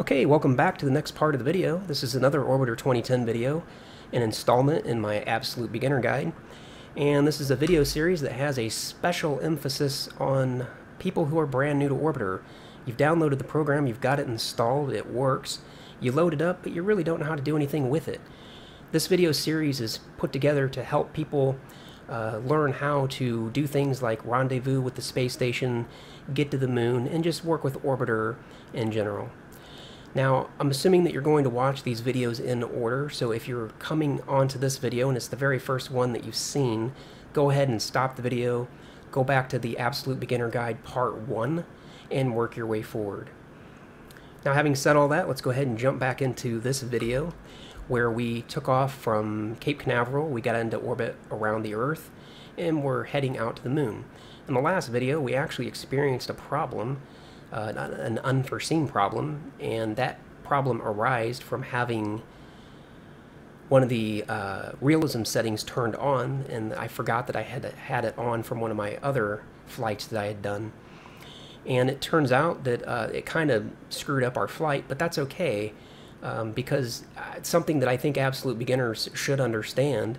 Okay, welcome back to the next part of the video. This is another Orbiter 2010 video, an installment in my Absolute Beginner Guide. And this is a video series that has a special emphasis on people who are brand new to Orbiter. You've downloaded the program, you've got it installed, it works. You load it up, but you really don't know how to do anything with it. This video series is put together to help people uh, learn how to do things like rendezvous with the space station, get to the moon, and just work with Orbiter in general. Now, I'm assuming that you're going to watch these videos in order, so if you're coming onto this video and it's the very first one that you've seen, go ahead and stop the video, go back to the Absolute Beginner Guide Part 1, and work your way forward. Now, having said all that, let's go ahead and jump back into this video where we took off from Cape Canaveral, we got into orbit around the Earth, and we're heading out to the moon. In the last video, we actually experienced a problem uh, an unforeseen problem, and that problem arose from having one of the uh, realism settings turned on, and I forgot that I had had it on from one of my other flights that I had done. And it turns out that uh, it kind of screwed up our flight, but that's okay um, because it's something that I think absolute beginners should understand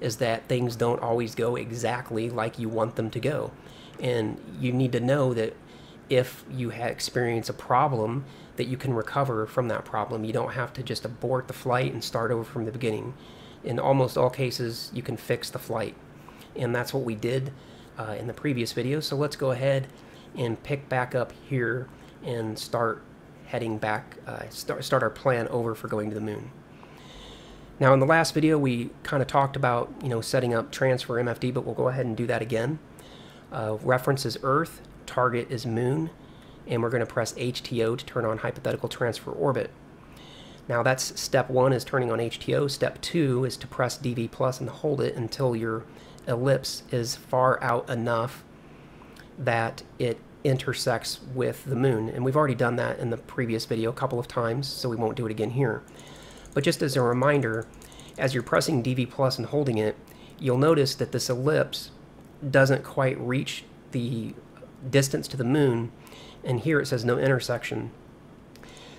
is that things don't always go exactly like you want them to go. And you need to know that if you experience a problem that you can recover from that problem. You don't have to just abort the flight and start over from the beginning. In almost all cases, you can fix the flight. And that's what we did uh, in the previous video. So let's go ahead and pick back up here and start heading back, uh, start, start our plan over for going to the moon. Now in the last video we kind of talked about you know setting up transfer MFD but we'll go ahead and do that again. Uh, reference is Earth, target is moon, and we're going to press HTO to turn on hypothetical transfer orbit. Now that's step one is turning on HTO. Step two is to press DV plus and hold it until your ellipse is far out enough that it intersects with the moon. And we've already done that in the previous video a couple of times, so we won't do it again here. But just as a reminder, as you're pressing DV plus and holding it, you'll notice that this ellipse doesn't quite reach the distance to the moon, and here it says no intersection.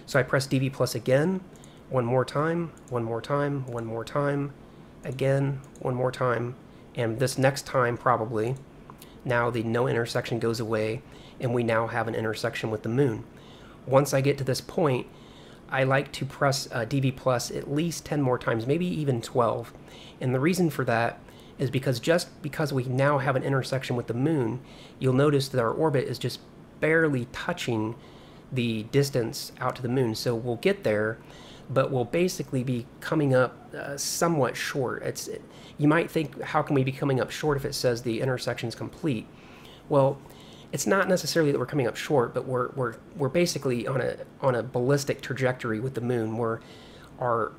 So I press DV plus again, one more time, one more time, one more time, again, one more time, and this next time probably, now the no intersection goes away, and we now have an intersection with the moon. Once I get to this point, I like to press uh, DV plus at least 10 more times, maybe even 12. And the reason for that is because just because we now have an intersection with the moon, you'll notice that our orbit is just barely touching the distance out to the moon. So we'll get there, but we'll basically be coming up uh, somewhat short. It's it, you might think, how can we be coming up short if it says the intersection is complete? Well, it's not necessarily that we're coming up short, but we're we're we're basically on a on a ballistic trajectory with the moon, where our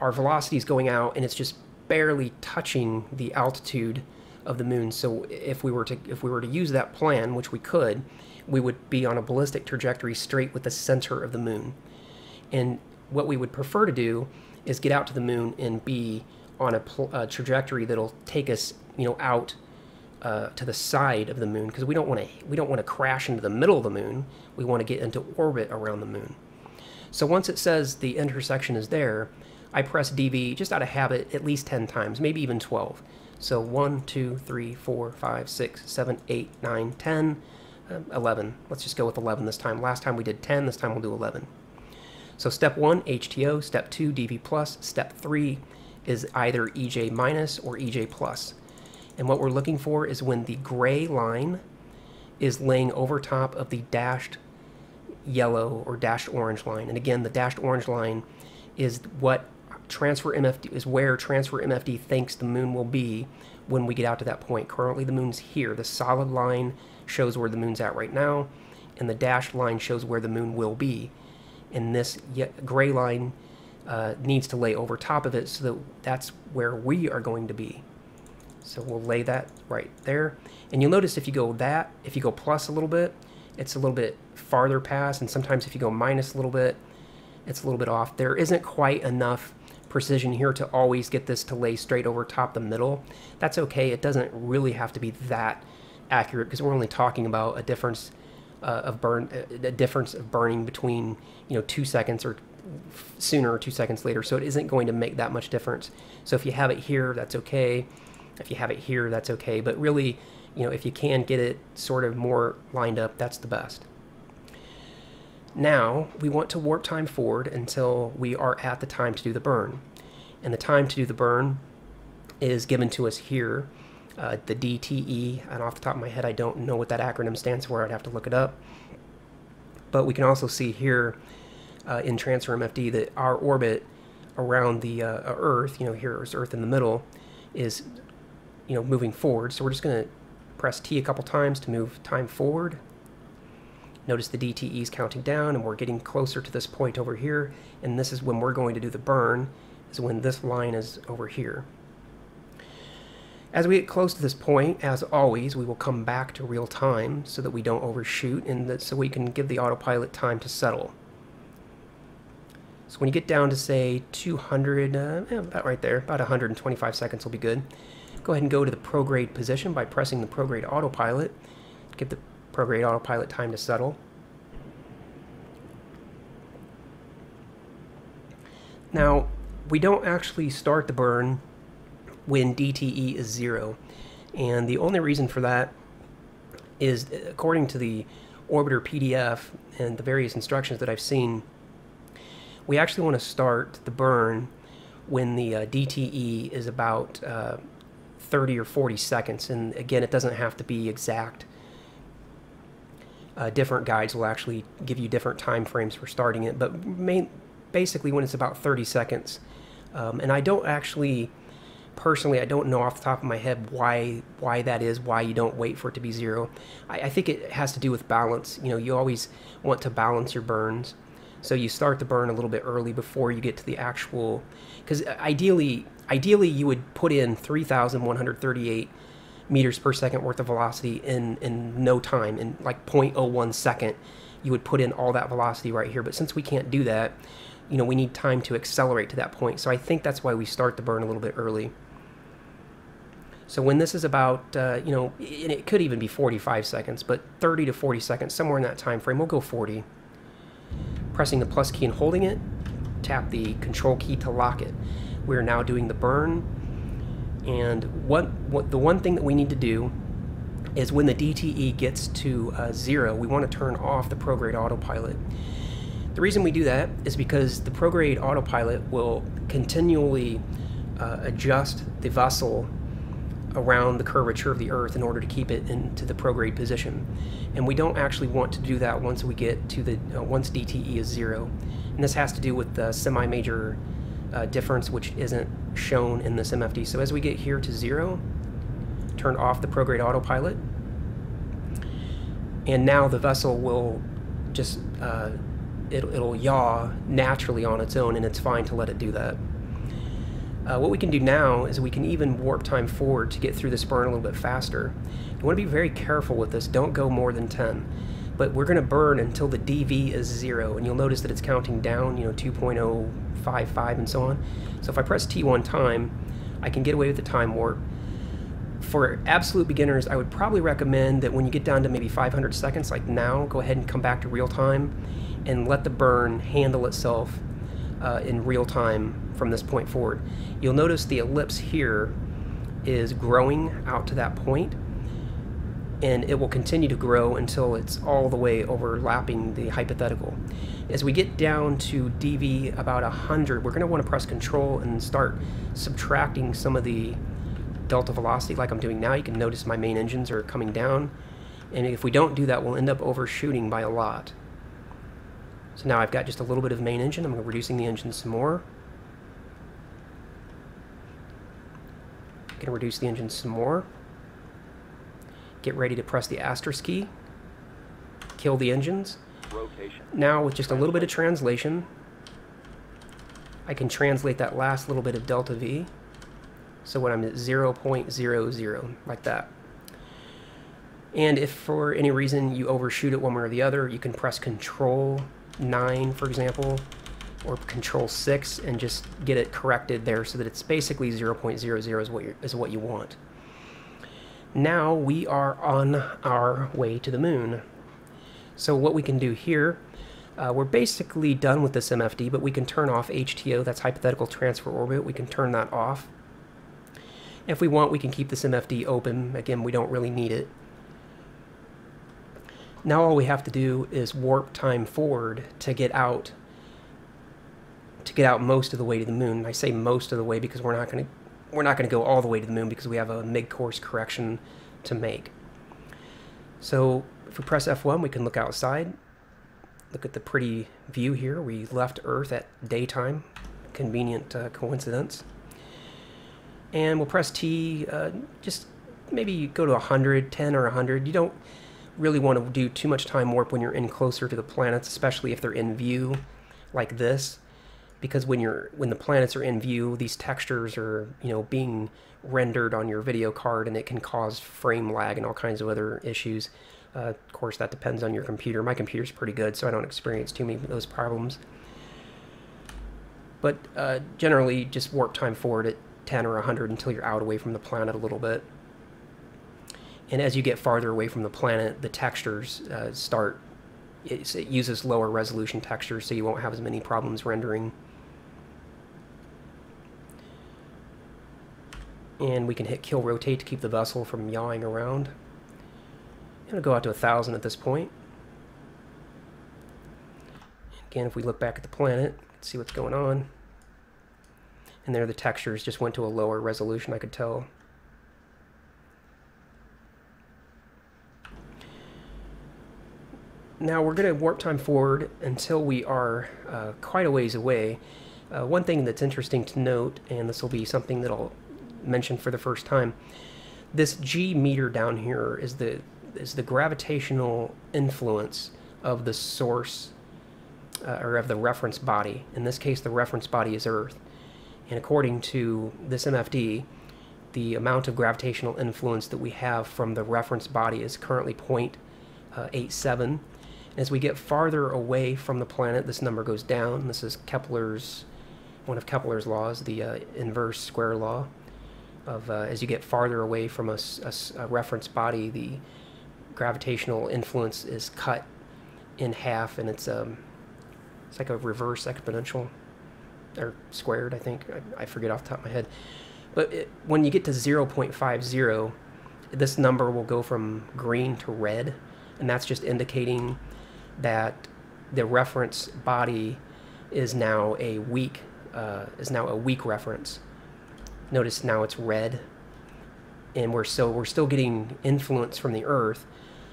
our velocity is going out, and it's just barely touching the altitude of the moon. So if we were to if we were to use that plan, which we could, we would be on a ballistic trajectory straight with the center of the moon. And what we would prefer to do is get out to the moon and be on a, a trajectory that'll take us, you know, out uh, to the side of the moon because we don't want to we don't want to crash into the middle of the moon. We want to get into orbit around the moon. So once it says the intersection is there, I press DV just out of habit at least 10 times, maybe even 12. So 1, 2, 3, 4, 5, 6, 7, 8, 9, 10, uh, 11. Let's just go with 11 this time. Last time we did 10, this time we'll do 11. So step 1, HTO. Step 2, DV+. plus. Step 3 is either EJ minus or EJ plus. And what we're looking for is when the gray line is laying over top of the dashed yellow or dashed orange line. And again, the dashed orange line is what transfer MFD is where transfer MFD thinks the moon will be when we get out to that point. Currently, the moon's here. The solid line shows where the moon's at right now, and the dashed line shows where the moon will be. And this gray line uh, needs to lay over top of it so that that's where we are going to be. So we'll lay that right there. And you'll notice if you go that, if you go plus a little bit, it's a little bit farther past, and sometimes if you go minus a little bit, it's a little bit off. There isn't quite enough precision here to always get this to lay straight over top the middle. That's okay. It doesn't really have to be that accurate because we're only talking about a difference uh, of burn, uh, a difference of burning between you know two seconds or sooner or two seconds later. So it isn't going to make that much difference. So if you have it here, that's okay. If you have it here, that's okay. But really, you know, if you can get it sort of more lined up, that's the best. Now we want to warp time forward until we are at the time to do the burn. And the time to do the burn is given to us here, uh, the DTE, and off the top of my head I don't know what that acronym stands for, I'd have to look it up. But we can also see here uh, in Transfer MFD that our orbit around the uh, Earth, you know, here is Earth in the middle, is, you know, moving forward. So we're just going to press T a couple times to move time forward. Notice the DTE is counting down and we're getting closer to this point over here. And this is when we're going to do the burn, is when this line is over here. As we get close to this point, as always, we will come back to real time so that we don't overshoot and that so we can give the autopilot time to settle. So when you get down to say 200, uh, about right there, about 125 seconds will be good. Go ahead and go to the prograde position by pressing the prograde autopilot. Give the prograde autopilot time to settle. Now, we don't actually start the burn when DTE is zero. And the only reason for that is according to the orbiter PDF and the various instructions that I've seen, we actually want to start the burn when the uh, DTE is about uh, 30 or 40 seconds. And again, it doesn't have to be exact. Uh, different guides will actually give you different time frames for starting it, but main, basically when it's about 30 seconds. Um, and I don't actually, personally, I don't know off the top of my head why why that is, why you don't wait for it to be zero. I, I think it has to do with balance. You know, you always want to balance your burns. So you start the burn a little bit early before you get to the actual, because ideally, ideally you would put in 3,138 meters per second worth of velocity in, in no time, in like 0.01 second, you would put in all that velocity right here. But since we can't do that, you know, we need time to accelerate to that point. So I think that's why we start the burn a little bit early. So when this is about, uh, you know, and it could even be 45 seconds, but 30 to 40 seconds, somewhere in that time frame, we'll go 40 pressing the plus key and holding it, tap the control key to lock it. We're now doing the burn, and what, what the one thing that we need to do is when the DTE gets to uh, zero, we want to turn off the prograde autopilot. The reason we do that is because the prograde autopilot will continually uh, adjust the vessel around the curvature of the Earth in order to keep it into the prograde position. And we don't actually want to do that once we get to the, uh, once DTE is zero. And this has to do with the semi-major uh, difference which isn't shown in this MFD. So as we get here to zero, turn off the prograde autopilot. And now the vessel will just, uh, it, it'll yaw naturally on its own and it's fine to let it do that. Uh, what we can do now is we can even warp time forward to get through this burn a little bit faster. You want to be very careful with this. Don't go more than 10. But we're going to burn until the DV is 0, and you'll notice that it's counting down, you know, 2.055 and so on. So if I press T one time, I can get away with the time warp. For absolute beginners, I would probably recommend that when you get down to maybe 500 seconds, like now, go ahead and come back to real time and let the burn handle itself uh, in real time from this point forward. You'll notice the ellipse here is growing out to that point and it will continue to grow until it's all the way overlapping the hypothetical. As we get down to dV about 100, we're going to want to press control and start subtracting some of the delta velocity like I'm doing now. You can notice my main engines are coming down and if we don't do that we'll end up overshooting by a lot. So now I've got just a little bit of main engine. I'm reducing the engine some more. Going to reduce the engine some more. Get ready to press the asterisk key. Kill the engines. Rotation. Now with just a little bit of translation, I can translate that last little bit of delta V. So when I'm at 0.00, like that. And if for any reason you overshoot it one way or the other, you can press Control 9, for example, or control 6 and just get it corrected there so that it's basically 0.00 is what, is what you want. Now we are on our way to the moon. So what we can do here, uh, we're basically done with this MFD, but we can turn off HTO, that's hypothetical transfer orbit. We can turn that off. If we want, we can keep this MFD open. Again, we don't really need it. Now all we have to do is warp time forward to get out to get out most of the way to the moon. I say most of the way because we're not going to we're not going to go all the way to the moon because we have a mid-course correction to make. So if we press F1, we can look outside. Look at the pretty view here. We left Earth at daytime. Convenient uh, coincidence. And we'll press T, uh, just maybe go to 100, 10 or 100. You don't really want to do too much time warp when you're in closer to the planets, especially if they're in view like this because when you're when the planets are in view, these textures are you know being rendered on your video card, and it can cause frame lag and all kinds of other issues. Uh, of course, that depends on your computer. My computer's pretty good, so I don't experience too many of those problems. But uh, generally, just warp time forward at 10 or 100 until you're out away from the planet a little bit. And as you get farther away from the planet, the textures uh, start. it uses lower resolution textures, so you won't have as many problems rendering. And we can hit kill rotate to keep the vessel from yawing around. It'll go out to a thousand at this point. Again, if we look back at the planet, see what's going on. And there the textures just went to a lower resolution, I could tell. Now we're going to warp time forward until we are uh, quite a ways away. Uh, one thing that's interesting to note, and this will be something that I'll mentioned for the first time. This G meter down here is the is the gravitational influence of the source uh, or of the reference body. In this case, the reference body is Earth. And according to this MFD, the amount of gravitational influence that we have from the reference body is currently 0.87. Uh, As we get farther away from the planet, this number goes down. This is Kepler's, one of Kepler's laws, the uh, inverse square law of uh, as you get farther away from a, a, a, reference body, the gravitational influence is cut in half, and it's um, it's like a reverse exponential or squared. I think I, I forget off the top of my head. But it, when you get to 0.50, this number will go from green to red, and that's just indicating that the reference body is now a weak uh, is now a weak reference. Notice now it's red. And we're so we're still getting influence from the Earth,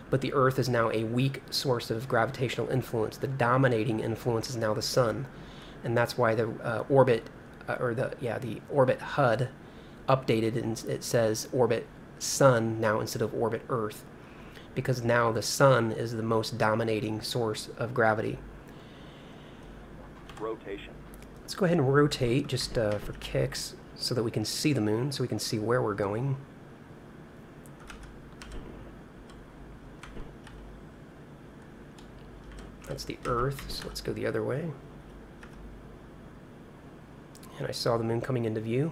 but the Earth is now a weak source of gravitational influence. The dominating influence is now the Sun, and that's why the uh, orbit uh, or the yeah the orbit HUD updated and it says orbit Sun now instead of orbit Earth, because now the Sun is the most dominating source of gravity. Rotation. Let's go ahead and rotate just uh, for kicks so that we can see the moon, so we can see where we're going. That's the Earth, so let's go the other way. And I saw the moon coming into view.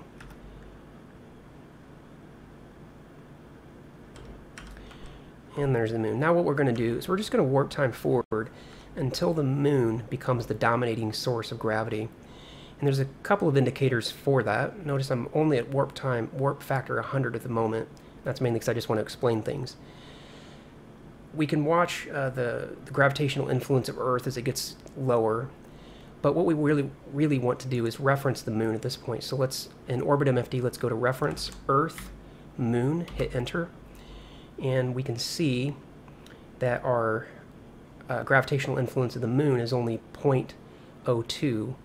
And there's the moon. Now what we're going to do is we're just going to warp time forward until the moon becomes the dominating source of gravity. And there's a couple of indicators for that. Notice I'm only at warp time, warp factor 100 at the moment. That's mainly because I just want to explain things. We can watch uh, the, the gravitational influence of Earth as it gets lower, but what we really, really want to do is reference the moon at this point. So let's, in Orbit MFD, let's go to Reference, Earth, Moon, hit Enter, and we can see that our uh, gravitational influence of the moon is only 0.02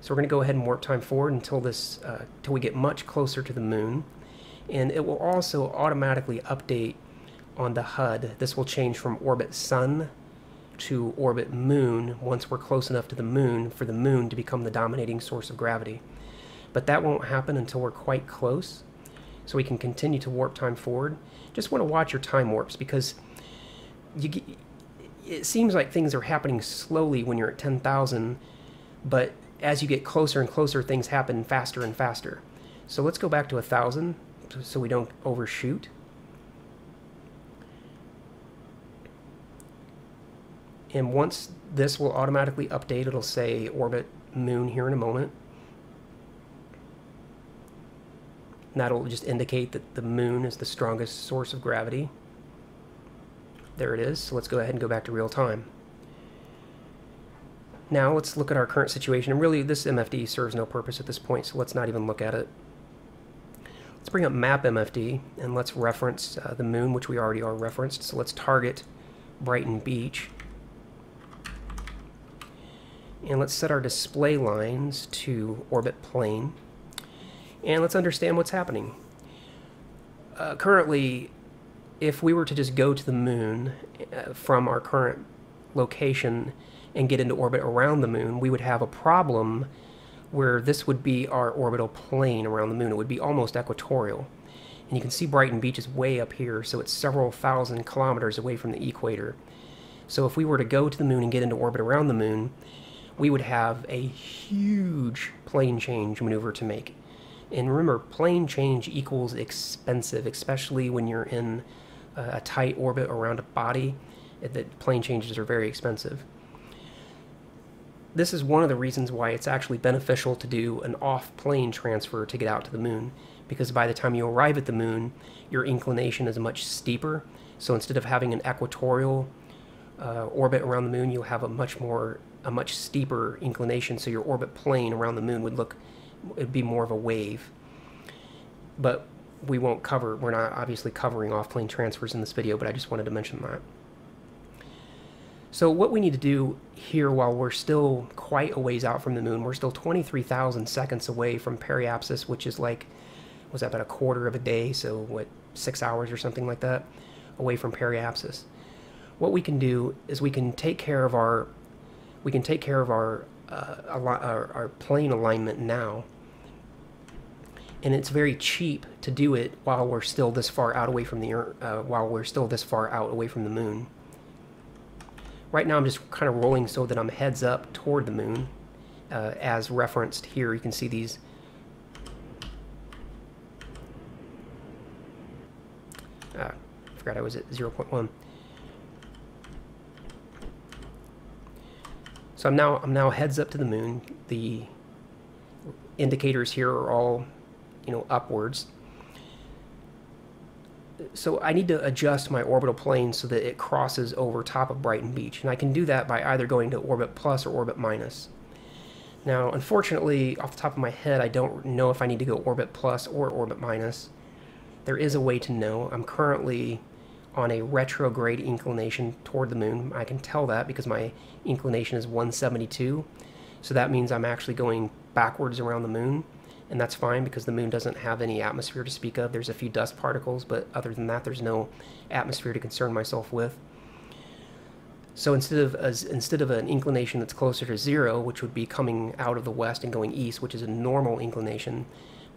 so we're going to go ahead and warp time forward until this, uh, we get much closer to the moon. And it will also automatically update on the HUD. This will change from orbit sun to orbit moon once we're close enough to the moon for the moon to become the dominating source of gravity. But that won't happen until we're quite close. So we can continue to warp time forward. Just want to watch your time warps because you it seems like things are happening slowly when you're at 10,000, but as you get closer and closer, things happen faster and faster. So let's go back to a thousand so we don't overshoot. And once this will automatically update, it'll say orbit moon here in a moment. And that'll just indicate that the moon is the strongest source of gravity. There it is. So let's go ahead and go back to real time. Now let's look at our current situation. And really, this MFD serves no purpose at this point, so let's not even look at it. Let's bring up map MFD, and let's reference uh, the moon, which we already are referenced. So let's target Brighton Beach. And let's set our display lines to orbit plane. And let's understand what's happening. Uh, currently, if we were to just go to the moon uh, from our current location and get into orbit around the moon, we would have a problem where this would be our orbital plane around the moon. It would be almost equatorial. And you can see Brighton Beach is way up here, so it's several thousand kilometers away from the equator. So if we were to go to the moon and get into orbit around the moon, we would have a huge plane change maneuver to make. And remember, plane change equals expensive, especially when you're in a tight orbit around a body. That plane changes are very expensive. This is one of the reasons why it's actually beneficial to do an off-plane transfer to get out to the moon, because by the time you arrive at the moon, your inclination is much steeper. So instead of having an equatorial uh, orbit around the moon, you'll have a much more a much steeper inclination, so your orbit plane around the moon would look, it'd be more of a wave. But we won't cover, we're not obviously covering off-plane transfers in this video, but I just wanted to mention that. So what we need to do here while we're still quite a ways out from the moon, we're still 23,000 seconds away from periapsis, which is like, was that about a quarter of a day, so what, six hours or something like that, away from periapsis. What we can do is we can take care of our we can take care of our, uh, our, our plane alignment now. And it's very cheap to do it while we're still this far out away from the uh, while we're still this far out away from the moon. Right now I'm just kind of rolling so that I'm heads up toward the moon. Uh, as referenced here, you can see these uh, I forgot I was at 0.1. So I'm now I'm now heads up to the moon. The indicators here are all, you know, upwards. So I need to adjust my orbital plane so that it crosses over top of Brighton Beach. And I can do that by either going to orbit plus or orbit minus. Now, unfortunately, off the top of my head, I don't know if I need to go orbit plus or orbit minus. There is a way to know. I'm currently on a retrograde inclination toward the moon. I can tell that because my inclination is 172. So that means I'm actually going backwards around the moon. And that's fine because the moon doesn't have any atmosphere to speak of. There's a few dust particles, but other than that, there's no atmosphere to concern myself with. So instead of instead of an inclination that's closer to zero, which would be coming out of the west and going east, which is a normal inclination,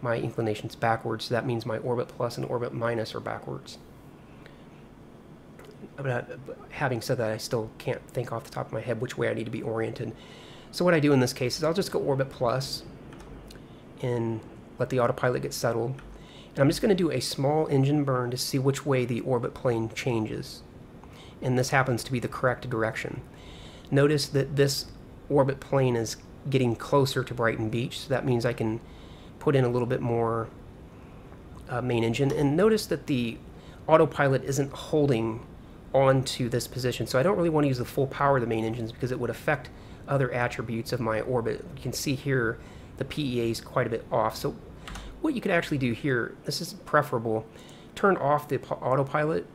my inclination's backwards. So that means my orbit plus and orbit minus are backwards but uh, having said that, I still can't think off the top of my head which way I need to be oriented. So what I do in this case is I'll just go orbit plus and let the autopilot get settled. And I'm just going to do a small engine burn to see which way the orbit plane changes. And this happens to be the correct direction. Notice that this orbit plane is getting closer to Brighton Beach, so that means I can put in a little bit more uh, main engine. And notice that the autopilot isn't holding onto this position. So I don't really want to use the full power of the main engines because it would affect other attributes of my orbit. You can see here the PEA is quite a bit off. So what you could actually do here, this is preferable, turn off the autopilot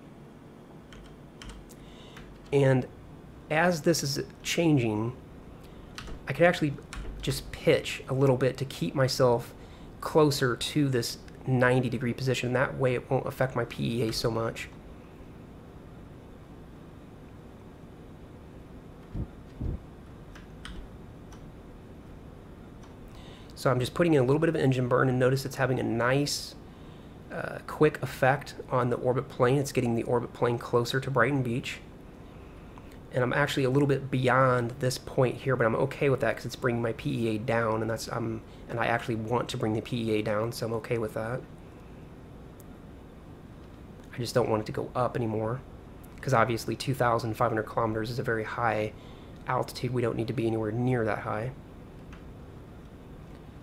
and as this is changing, I could actually just pitch a little bit to keep myself closer to this 90 degree position. That way it won't affect my PEA so much. So I'm just putting in a little bit of engine burn and notice it's having a nice uh, quick effect on the orbit plane. It's getting the orbit plane closer to Brighton Beach. And I'm actually a little bit beyond this point here, but I'm okay with that because it's bringing my PEA down, and that's um, and I actually want to bring the PEA down, so I'm okay with that. I just don't want it to go up anymore. because obviously 2,500 kilometers is a very high altitude. We don't need to be anywhere near that high.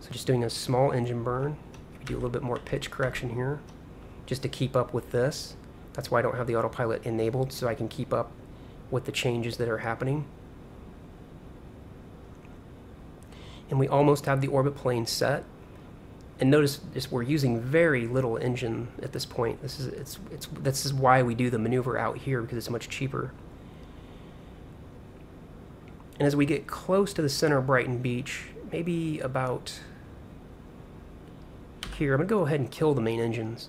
So just doing a small engine burn. Do a little bit more pitch correction here, just to keep up with this. That's why I don't have the autopilot enabled, so I can keep up with the changes that are happening. And we almost have the orbit plane set. And notice this, we're using very little engine at this point. This is it's it's this is why we do the maneuver out here because it's much cheaper. And as we get close to the center of Brighton Beach, maybe about here, I'm going to go ahead and kill the main engines.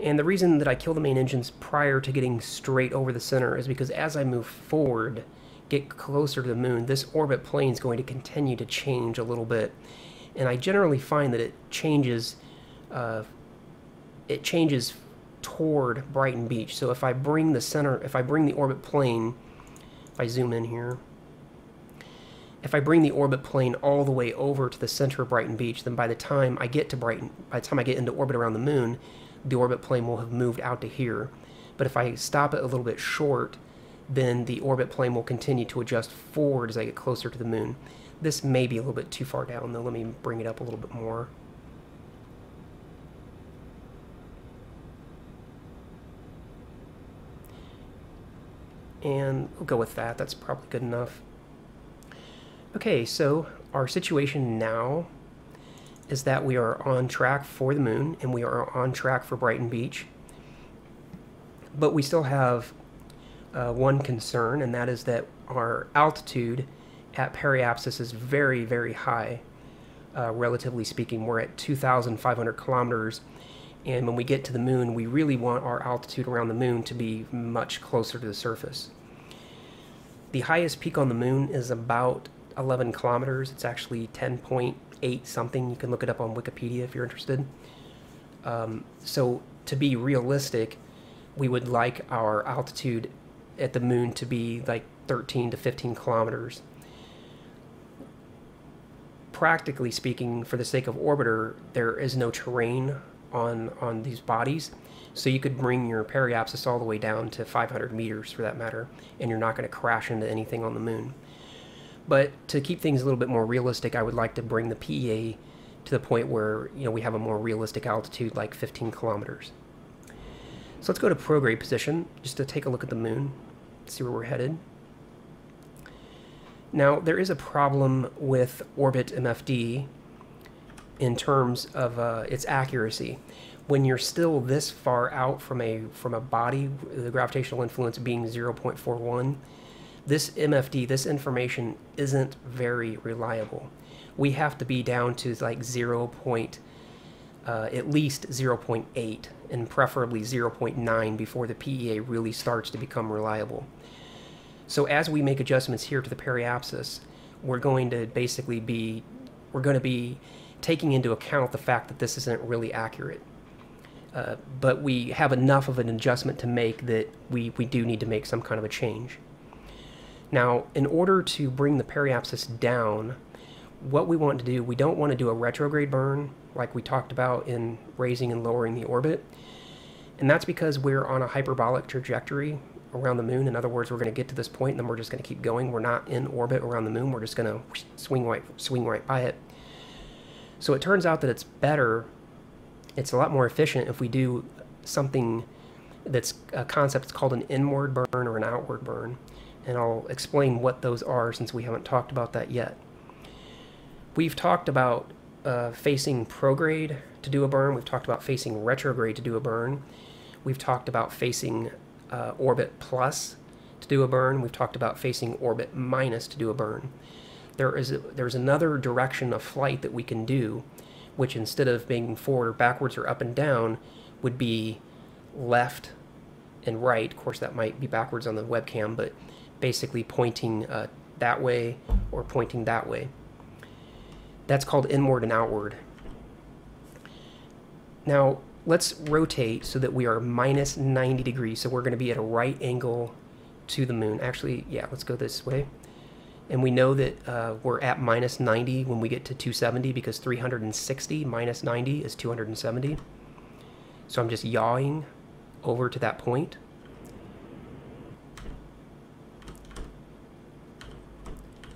And the reason that I kill the main engines prior to getting straight over the center is because as I move forward, get closer to the moon, this orbit plane is going to continue to change a little bit. And I generally find that it changes, uh, it changes toward Brighton Beach. So if I bring the center, if I bring the orbit plane, if I zoom in here, if I bring the orbit plane all the way over to the center of Brighton Beach, then by the time I get to Brighton, by the time I get into orbit around the moon, the orbit plane will have moved out to here. But if I stop it a little bit short, then the orbit plane will continue to adjust forward as I get closer to the moon. This may be a little bit too far down, though. Let me bring it up a little bit more. And we'll go with that. That's probably good enough. Okay, so our situation now is that we are on track for the moon and we are on track for Brighton Beach. But we still have uh, one concern, and that is that our altitude at periapsis is very, very high. Uh, relatively speaking, we're at 2,500 kilometers, and when we get to the moon, we really want our altitude around the moon to be much closer to the surface. The highest peak on the moon is about 11 kilometers. It's actually 10.8 something. You can look it up on Wikipedia if you're interested. Um, so to be realistic, we would like our altitude at the moon to be like 13 to 15 kilometers. Practically speaking, for the sake of orbiter, there is no terrain on on these bodies, so you could bring your periapsis all the way down to 500 meters for that matter, and you're not going to crash into anything on the moon. But to keep things a little bit more realistic, I would like to bring the PEA to the point where you know we have a more realistic altitude, like 15 kilometers. So let's go to prograde position just to take a look at the moon, see where we're headed. Now there is a problem with orbit MFD in terms of uh, its accuracy. When you're still this far out from a from a body, the gravitational influence being 0.41, this MFD, this information isn't very reliable. We have to be down to like 0. Point, uh, at least 0.8 and preferably 0.9 before the PEA really starts to become reliable. So as we make adjustments here to the periapsis, we're going to basically be we're going to be taking into account the fact that this isn't really accurate. Uh, but we have enough of an adjustment to make that we, we do need to make some kind of a change. Now, in order to bring the periapsis down, what we want to do, we don't want to do a retrograde burn like we talked about in raising and lowering the orbit. And that's because we're on a hyperbolic trajectory around the moon. In other words, we're going to get to this point and then we're just going to keep going. We're not in orbit around the moon. We're just going to swing right, swing right by it. So it turns out that it's better, it's a lot more efficient if we do something that's a concept that's called an inward burn or an outward burn and I'll explain what those are since we haven't talked about that yet. We've talked about uh, facing prograde to do a burn. We've talked about facing retrograde to do a burn. We've talked about facing uh, orbit plus to do a burn. We've talked about facing orbit minus to do a burn. There is a, there's another direction of flight that we can do, which instead of being forward or backwards or up and down, would be left and right. Of course, that might be backwards on the webcam, but basically pointing uh, that way or pointing that way. That's called inward and outward. Now, let's rotate so that we are minus 90 degrees. So we're going to be at a right angle to the moon. Actually, yeah, let's go this way. And we know that uh, we're at minus 90 when we get to 270 because 360 minus 90 is 270. So I'm just yawing over to that point.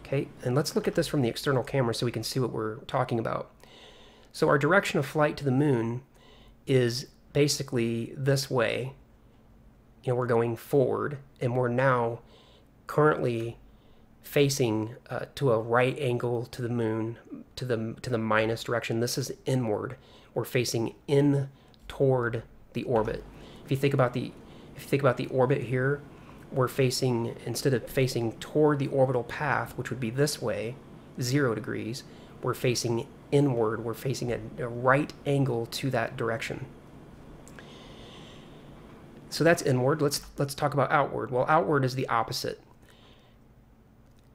Okay, and let's look at this from the external camera so we can see what we're talking about. So our direction of flight to the moon is basically this way. You know, we're going forward, and we're now currently facing uh, to a right angle to the moon, to the to the minus direction. This is inward. We're facing in toward the orbit. If you think about the if you think about the orbit here, we're facing instead of facing toward the orbital path, which would be this way, zero degrees, we're facing inward. We're facing a, a right angle to that direction. So that's inward. Let's let's talk about outward. Well, outward is the opposite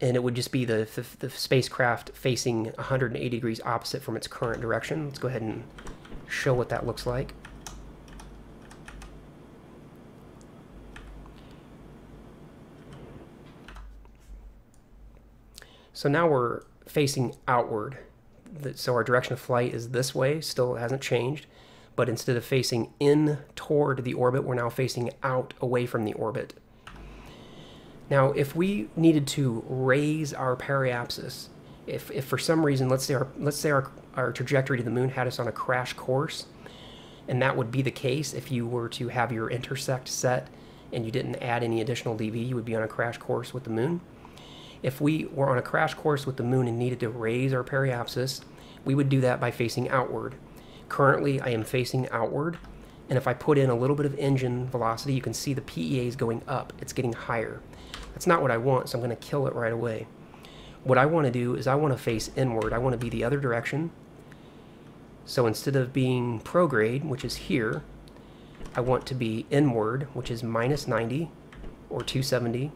and it would just be the, the, the, spacecraft facing 180 degrees opposite from its current direction. Let's go ahead and show what that looks like. So now we're facing outward. So our direction of flight is this way, still hasn't changed. But instead of facing in toward the orbit, we're now facing out away from the orbit. Now, if we needed to raise our periapsis, if, if for some reason, let's say our let's say our, our trajectory to the moon had us on a crash course, and that would be the case if you were to have your intersect set and you didn't add any additional dV, you would be on a crash course with the moon. If we were on a crash course with the moon and needed to raise our periapsis, we would do that by facing outward. Currently, I am facing outward, and if I put in a little bit of engine velocity, you can see the PEA is going up. It's getting higher. That's not what I want, so I'm going to kill it right away. What I want to do is I want to face inward. I want to be the other direction. So instead of being prograde, which is here, I want to be inward, which is minus 90 or 270.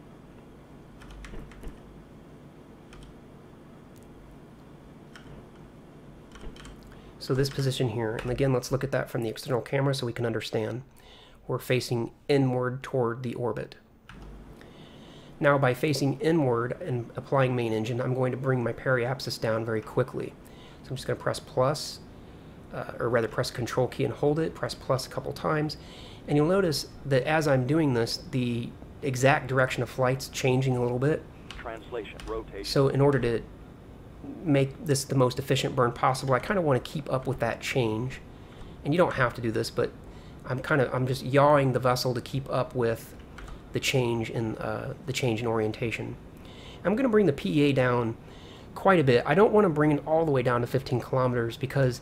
So this position here, and again, let's look at that from the external camera so we can understand. We're facing inward toward the orbit. Now by facing inward and applying main engine, I'm going to bring my periapsis down very quickly. So I'm just going to press plus, uh, or rather press control key and hold it, press plus a couple times, and you'll notice that as I'm doing this, the exact direction of flight's changing a little bit. Translation, rotation. So in order to make this the most efficient burn possible, I kind of want to keep up with that change. And you don't have to do this, but I'm kind of, I'm just yawing the vessel to keep up with the change in uh, the change in orientation. I'm going to bring the PEA down quite a bit. I don't want to bring it all the way down to 15 kilometers because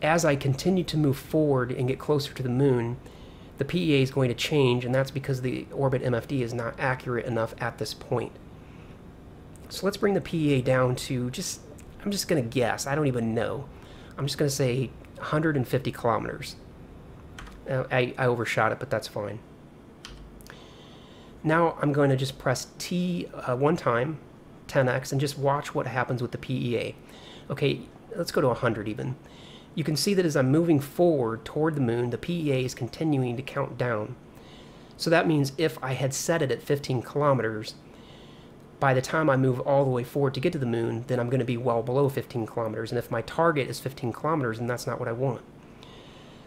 as I continue to move forward and get closer to the moon, the PEA is going to change, and that's because the orbit MFD is not accurate enough at this point. So let's bring the PEA down to just, I'm just going to guess, I don't even know. I'm just going to say 150 kilometers. Uh, I, I overshot it, but that's fine. Now I'm going to just press T uh, one time, 10x, and just watch what happens with the PEA. Okay, let's go to 100 even. You can see that as I'm moving forward toward the moon, the PEA is continuing to count down. So that means if I had set it at 15 kilometers, by the time I move all the way forward to get to the moon, then I'm going to be well below 15 kilometers. And if my target is 15 kilometers, then that's not what I want.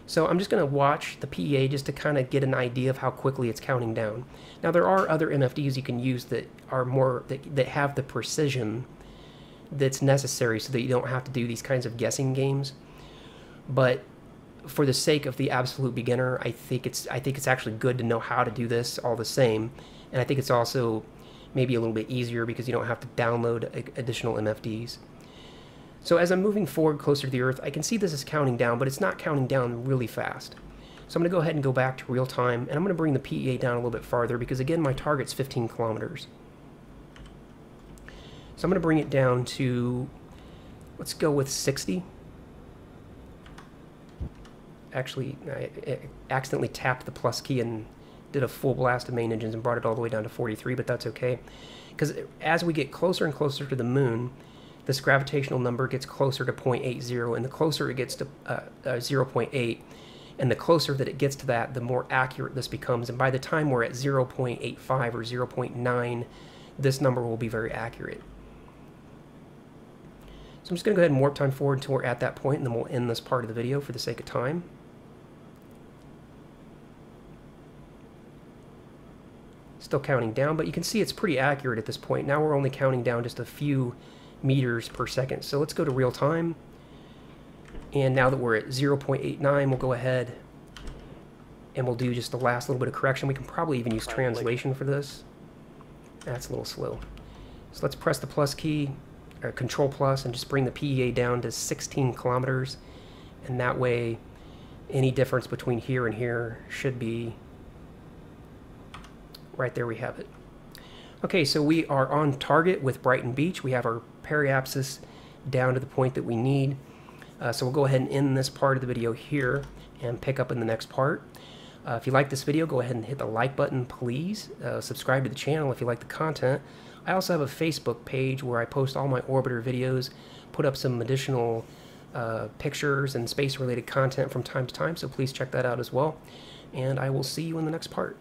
So I'm just going to watch the PEA just to kind of get an idea of how quickly it's counting down. Now there are other MFDs you can use that are more that, that have the precision that's necessary so that you don't have to do these kinds of guessing games. But for the sake of the absolute beginner, I think it's I think it's actually good to know how to do this all the same. And I think it's also maybe a little bit easier because you don't have to download additional MFDs. So as I'm moving forward closer to the Earth, I can see this is counting down, but it's not counting down really fast. So I'm going to go ahead and go back to real time, and I'm going to bring the PEA down a little bit farther because, again, my target's 15 kilometers. So I'm going to bring it down to, let's go with 60. Actually, I accidentally tapped the plus key and did a full blast of main engines and brought it all the way down to 43, but that's okay. Because as we get closer and closer to the moon, this gravitational number gets closer to 0.80, and the closer it gets to uh, uh, 0.8, and the closer that it gets to that, the more accurate this becomes. And by the time we're at 0.85 or 0.9, this number will be very accurate. So I'm just going to go ahead and warp time forward until we're at that point, and then we'll end this part of the video for the sake of time. Still counting down, but you can see it's pretty accurate at this point. Now we're only counting down just a few meters per second. So let's go to real time. And now that we're at 0.89, we'll go ahead and we'll do just the last little bit of correction. We can probably even use translation for this. That's a little slow. So let's press the plus key, or control plus, and just bring the PEA down to 16 kilometers. And that way, any difference between here and here should be right there we have it. Okay, so we are on target with Brighton Beach. We have our periapsis down to the point that we need. Uh, so we'll go ahead and end this part of the video here and pick up in the next part. Uh, if you like this video, go ahead and hit the like button, please. Uh, subscribe to the channel if you like the content. I also have a Facebook page where I post all my orbiter videos, put up some additional uh, pictures and space-related content from time to time, so please check that out as well. And I will see you in the next part.